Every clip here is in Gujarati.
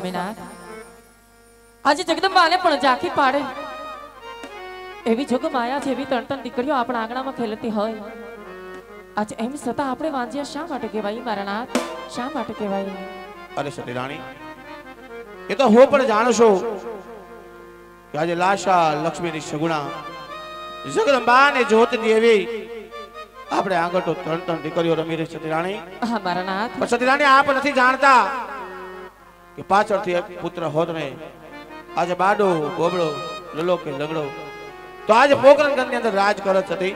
સ્વામિનાથ આજે જગદંબાને પણ ઝાંખી પાડે. એવી જોગ માયા જેવી ત્રણ ત્રણ દીકરીઓ આપણા આંગણામાં ખેલતી હોય. આજે એમ છતાં આપણે વાંજ્યા શા માટે કહેવાય મારા નાથ? શા માટે કહેવાય? અરે સતી રાણી એ તો હું પણ જાણું છું કે આજે લાશા લક્ષ્મીની સગુણા જગદંબા ને જ્યોત દેવી આપણે આગળ તો ત્રણ ત્રણ દીકરીઓ રમી રહી સતી રાણી હા મારા નાથ. પણ સતી રાણી આપ નથી જાણતા કે પાછળથી એક પુત્ર હોત ને આજે બાડો ગોબડો લલો કે લગડો. તો આજે પોકરણની અંદર રાજ કરત હતી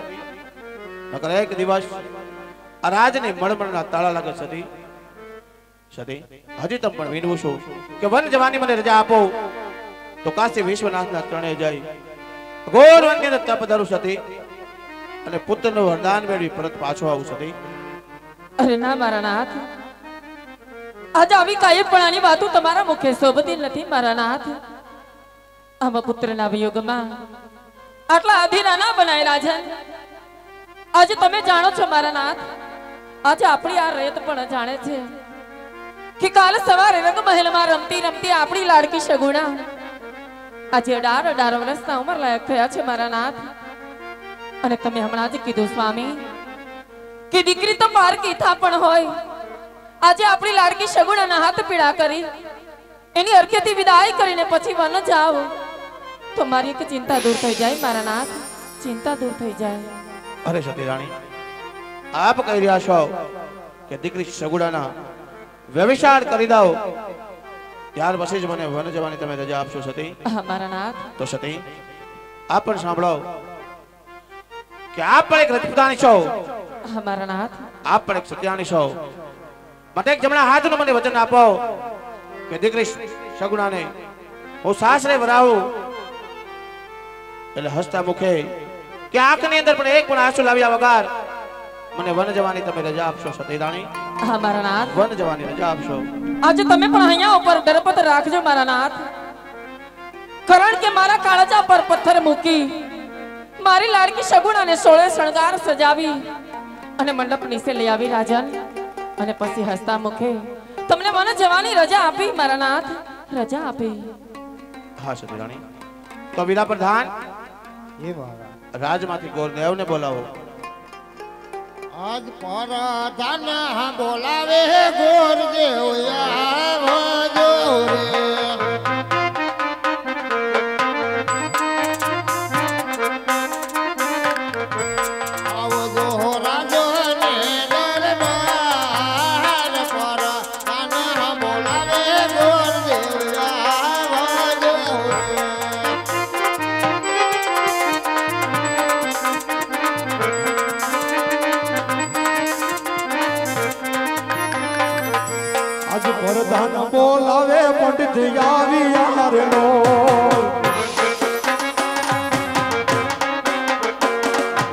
નકર એક દિવસ આ રાજને મણમણના તાળા લાગે સતી સતી હજી તમ પણ વિનવું છું કે વન જવાની મને રજા આપો. તો કાશી વિશ્વનાથના ચરણે જાય ઘોર વનની અંદર તપ ધરું સતી અને પુત્રનું વરદાન મેળવી પરત પાછો આવું સતી અરે ના, મારા નાથ. આજે આવી કાયપણાની વાતો તમારા મુખે શોભતી નથી, મારા નાથ. આમાં પુત્રના વિયોગમાં આટલા અધીરા ના બનાયેલા છે. આજે તમે જાણો છો, મારા નાથ, આજે આપણી આ રેત પણ જાણે છે કે કાલ સવારે રંગ મહેલમાં રમતી રમતી આપણી લાડકી સગુણા આજે અઢાર અઢાર વર્ષના ઉંમર લાયક થયા છે, મારા નાથ. અને તમે હમણાં જ કીધું, સ્વામી, કે દીકરી તો પાર કીથા પણ હોય. આજે આપણી લાડકી સગુણાના હાથ પીડા કરી એની અર્ઘ્યથી વિદાય કરીને પછી વન જાઓ. તો મારી એક ચિંતા દૂર થઈ જાય મારા નાથ. ચિંતા દૂર થઈ જાય. અરે સતી રાણી આપ કહી રહ્યા છો કે દીકરી સગુડાના વ્યવિચાર કરી દો. ત્યાર પછી જ મને વન જવાની તમે રજા આપશો સતી. મારા નાથ. તો સતી આપ પણ સાંભળો કે આપ પણ એક રજપૂતાણી છો. મારા નાથ. આપ પણ એક સત્યાણી છો. માટે એક જમણા હાથનું મને વચન આપો કે દીકરી સગુણાને હું સાસરે વરાવું એટલે હસતા મુખે કે આંખની અંદર પણ એક પણ આંસુ લાવ્યા વગર મને વન જવાની તમે રજા આપશો સતી રાણી હા મારા નાથ. વન જવાની રજા આપશો. આજે તમે પણ અહીંયા ઉપર દરપત રાખજો મારા નાથ. કારણ કે મારા કાળજા પર પથ્થર મૂકી મારી લાડકી સગુણાને સોળે શણગાર સજાવી અને મંડપ નીચે લઈ આવી રાજન અને પછી હસતા મુખે તમને મને જવાની રજા આપી મારા નાથ. રજા આપી. હા સતી રાણી તો વિના પ્રધાન એ મહારાજ. રાજમાંથી ગોરદેવને બોલાવો. આજ પરાધાન બોલાવે ગોર દેવ આવજો પ્રધાન બોલાવે પંડિત આવી યાર નો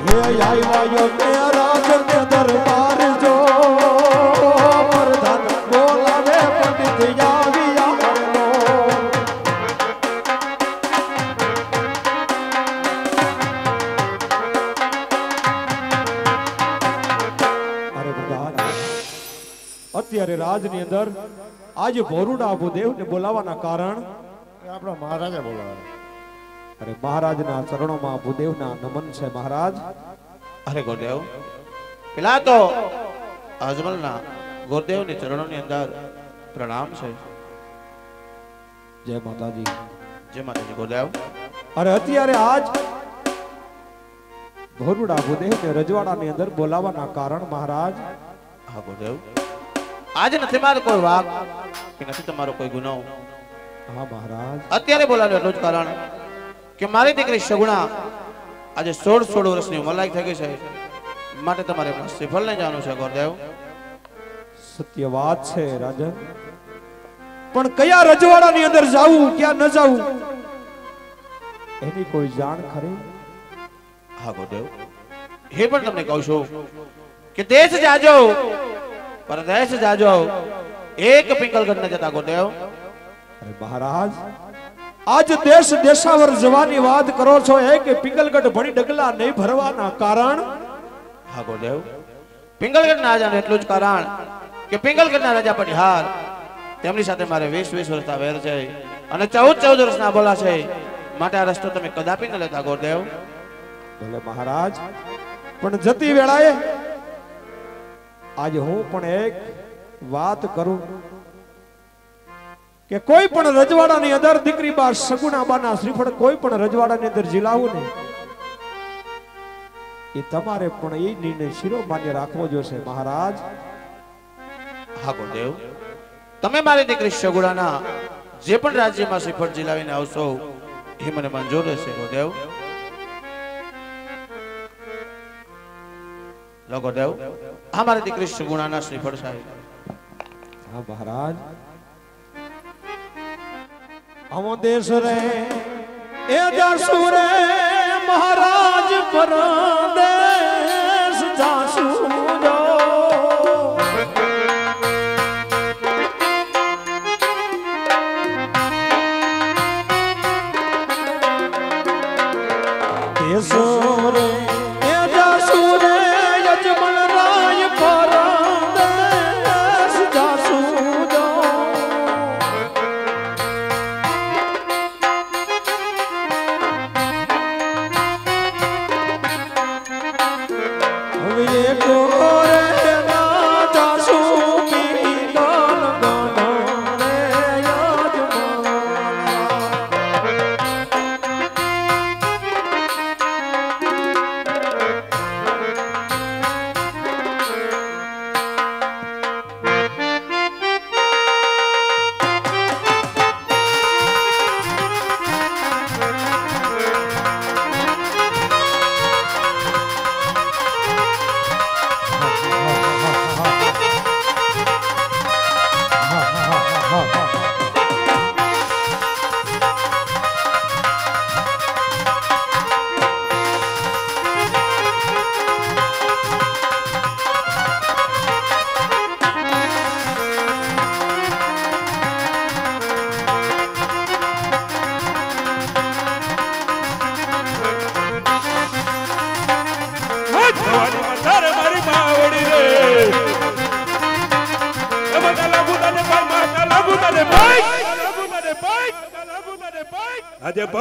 હે આવ્યો તે રાજ દરબાર જો. પ્રધાન બોલાવે પંડિત આવી યાર નો અરે બધા અત્યારે રાજની અંદર આજે ભોરુડા ભૂદેવને બોલાવવાના કારણ? આપણા મહારાજા બોલાવે. અરે મહારાજના ચરણોમાં ભૂદેવના નમન છે મહારાજ. અરે ગોદેવ પેલા તો અજમલના ગોદેવની ચરણોની અંદર પ્રણામ છે. જય માતાજી. જય માતાજી ગોદેવ. અરે અત્યારે આજ ભોરુડા ભૂદેવને રજવાડાની અંદર બોલાવવાના કારણ મહારાજ? હા ગોરદેવ આજે નથી મારો કોઈ વાક. કે નથી તમારો કોઈ ગુનો. હા મહારાજ. અત્યારે બોલાવ્યો એટલું જ કારણ કે મારી દીકરી સગુણા આજે સોળ સોળ વર્ષની ઉંમર લાયક થઈ ગઈ છે. માટે તમારે એમના શ્રીફળને જવાનું છે ગોરદેવ સત્ય વાત છે રાજન. પણ કયા રજવાડાની અંદર જાવું ક્યાં ન જાવું? એની કોઈ જાણ ખરી? હા ગોરદેવ હે પણ તમને કહું છું કે દેશ જાજો. પરદેશ જાજો એક પિંગલગઢ ન જતા ગોદેવ અરે મહારાજ આજ દેશ દેશાવર જવાની વાત કરો છો એ કે પિંગલગઢ ભણી ડગલા નહીં ભરવાના કારણ હા ગોદેવ પિંગલગઢ ના જાણ એટલું જ કારણ કે પિંગલગઢના રાજા પટિહાર તેમની સાથે મારે વીસ વીસ વર્ષના વેર છે અને ચૌદ ચૌદ વર્ષના બોલા છે માટે આ રસ્તો તમે કદાપી ન લેતા ગોરદેવ ભલે મહારાજ પણ જતી વેળાએ આજે હું પણ એક વાત કરું કે કોઈ પણ રજવાડાની અંદર દીકરી બા સગુણા બાના શ્રીફળ કોઈ પણ રજવાડાની અંદર જીલાવું ને એ તમારે પણ એ નિર્ણય શિરોમાન્ય રાખવો જોશે, મહારાજ. હા, ગુરુદેવ. તમે મારી દીકરી સગુડાના જે પણ રાજ્યમાં શ્રીફળ જીલાવીને આવશો, એ મને મંજૂર રહેશે ગોરદેવ. લો ગોરદેવ આ મારી દીકરી સગુણાના શ્રીફળ સાહેબ. હા, મહારાજ. અમો દેશ રે, એ જાસુ રે મહારાજ પરદેશ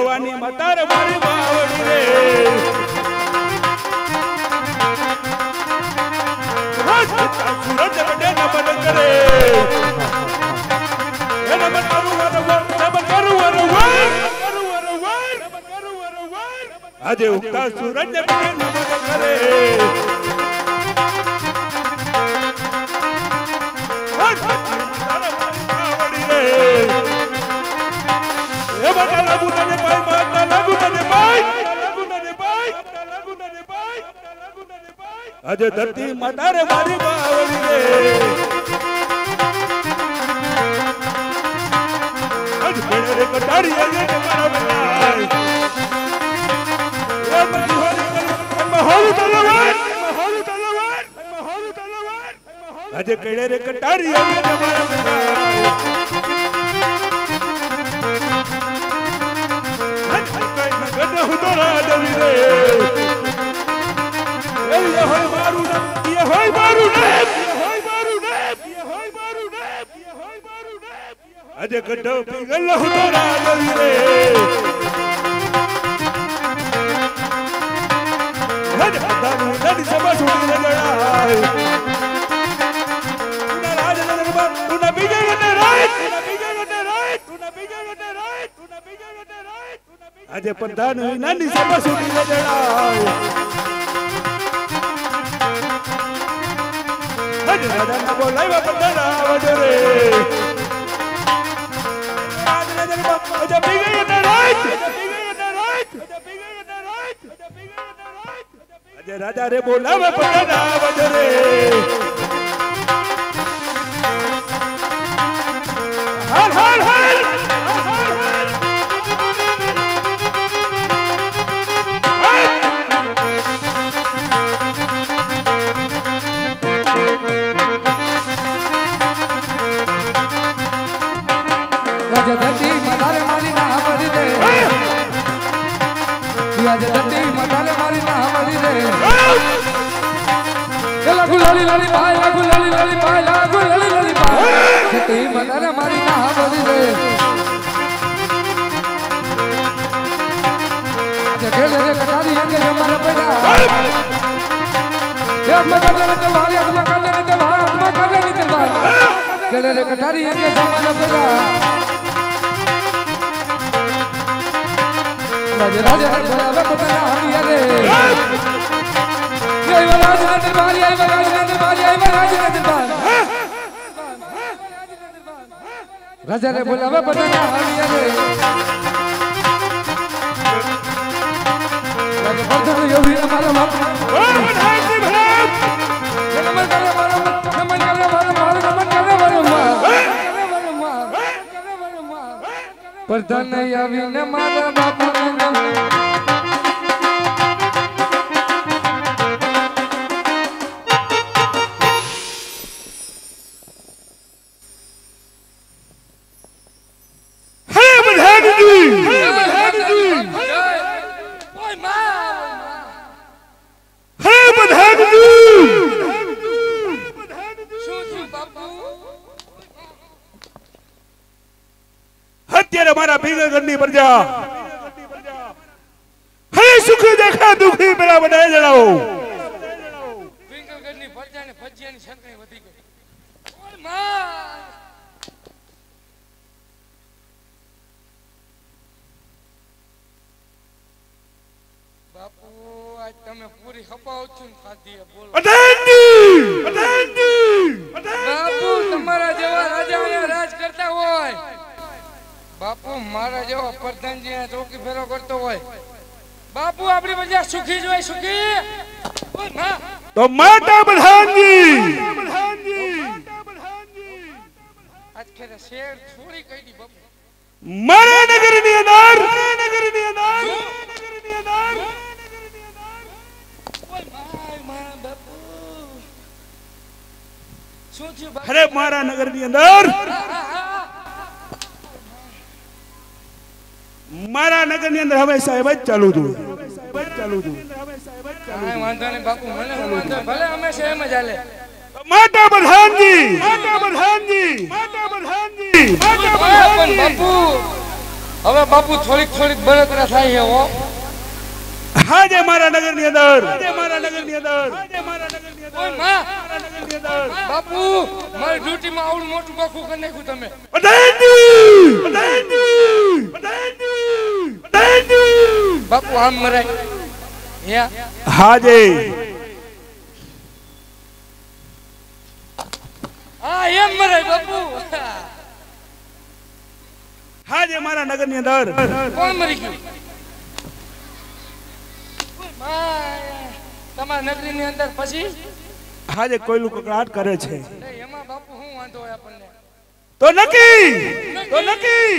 ભવાની મથાર મારી માવડી રે. સૂરજ બડે નમન કરે. નમન કરું નમન કરું આજે ઉગતા સૂરજ નમન કરે. આજે ધરતી માતા રે મારી બાવળી રે આજ બેડે રે કટારી આજે તમારા બનાય એ બધી હોરું તલવાર હોરું તલવાર હોરું તલવાર આજે કેડે રે કટારી આજે તમારા મારા બેટાય ગઢ હું રાડવી રે એ ય હોય મારું નામ ય હોય મારું નામ ય હોય મારું નામ ય હોય આજે પ્રધાન નાની સભા સુધી બોલાવ્યા પ્રધાન આવજો રે. રાજ નગરમાં આજે બીજે વને રાત બીજે વને ભાઈ મારી ના બોલી રે જગેલે રે કટારી અંગે અમારા પેડા એક મગાલે ને તલવાર એક મગાલે ને તલવાર એક મગાલે ને તલવાર ગેલે રે કટારી અંગે અમારા પેડા રાજ રાજ બોલાવે પોતાના હરિયા રે જય વરાજ ના દરબાર જય વરાજ ના દરબાર જય વરાજ ના દરબાર રાજા રે બોલાવે કરે મારો પ્રધાન આવીને મારા બાપુ ભેગા ઘરની પ્રજા હે સુખી દેખા દુખી પેલા બધા જણાવો પિંગલગઢની પ્રજાને ભજીયાની સંખ્યા વધી ગઈ ઓયમાં બાપુ આજ તમે પૂરી ખપાવ છો ને ખાધી હે, બોલો. બધાજી બધાજી બાપુ તમારા જેવા રાજાઓને રાજ કરતા હોય. બાપુ મારા જેવો પ્રધાનજી ચોકી ફેરો કરતો હોય. બાપુ આપણી પ્રજા સુખી જોઈ હોય સુખી? તો માતા પ્રધાનજી! મારા અંદર! નગરની અંદર અંદર બાપુ. શું થયું અરે મારા નગરની અંદર! મારા નગરની અંદર હવે સાહેબ જ ચાલુ છું. ચાલુ છું વાંધો નહીં બાપુ મને વાંધો ભલે હંમેશા એમ જ હાલે. માતા પ્રધાનજી માતા પ્રધાનજી માતા પ્રધાનજી માતા પ્રધાનજી બાપુ હવે બાપુ થોડીક થોડીક બળતરા થાય છે હો. હાજે મારા નગરની અંદર. હાજે મારા નગરની અંદર. હાજે મારા અંદર. ઓયમાં. બાપુ મારી આવડું મોટું બખું કરી નાખ્યું તમે. બાપુ આમ મરાય. હાજે. હા એમ મરાય બાપુ. હાજે મારા નગરની અંદર. કોણ મરી ગયું? તમારા નગરીની અંદર પછી? હાજે કોઈલું કકડાટ કરે છે. એમાં બાપુ શું વાંધો હોય આપણને? તો નકી તો નકી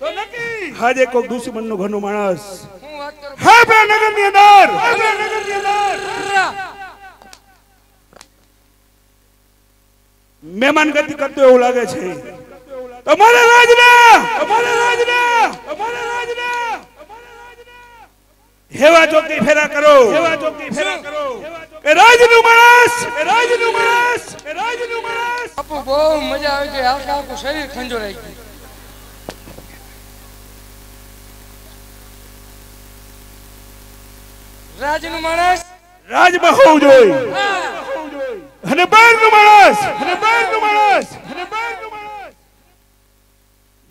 તો નકી હાજે કોક દુશ્મનનું ઘરનું માણસ. હું વાત કરું. હે આપણા નગરની અંદર! નગરની અંદર! મહેમાન ગતિ કરતો એવું લાગે છે. તમારા રાજના તમારે રાજના તમારે રાજના હેવા ચોકી ફેરા કરો હેવા ચોકી ફેરા કરો કે રાજનું માણસ કે રાજનું માણસ કે રાજનું માણસ બાપુ બહુ મજા આવી ગઈ આખે આખું શરીર ખંજોરાઈ ગયું રાજનું માણસ રાજમાં હોવું જોઈએ અને બહારનું માણસ અને બહારનું માણસ અને બહારનું માણસ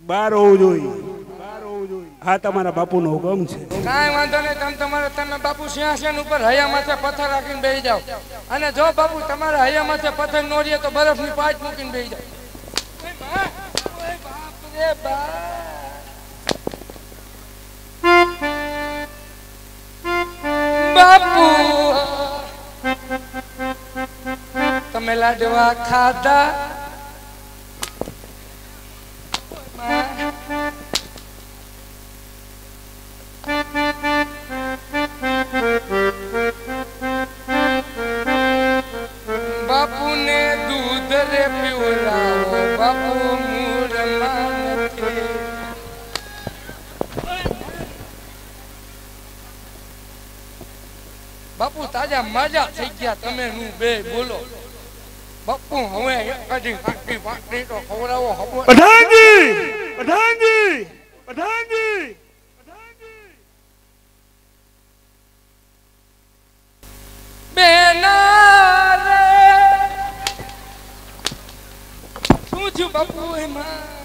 બહાર હોવું જોઈએ બહાર હોવું જોઈએ આ તમારા બાપુનો હુકમ છે. કાંઈ વાંધો નહીં, તમે તમારે તમે બાપુ સિંહાસન ઉપર હૈયા માથે પથ્થર રાખીને બેસી જાઓ. અને જો બાપુ તમારા હૈયા માથે પથ્થર નો રહીએ તો બરફની પાટ મૂકીને બેસી જાઓ. બાપુ! તમે લાડવા ખાધા? તાજા માજા થઈ ગયા. તમે હું બે બોલો. બાપુ હવે એકાદી કાકી પાકી તો ખવડાવો ખબર પઠાણજી! પઠાણજી! પઠાણજી! બેના રે. શું થયું બાપુ એમાં?